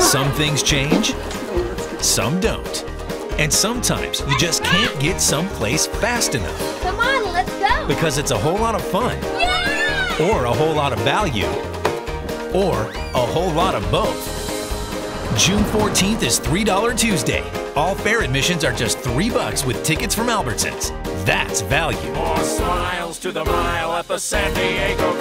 Some things change, some don't. And sometimes you just can't get someplace fast enough Come on, let's go. because it's a whole lot of fun, Yeah! or a whole lot of value, or a whole lot of both. June 14th is $3 Tuesday. All fair admissions are just 3 bucks with tickets from Albertsons. That's value. More smiles to the mile at the San Diego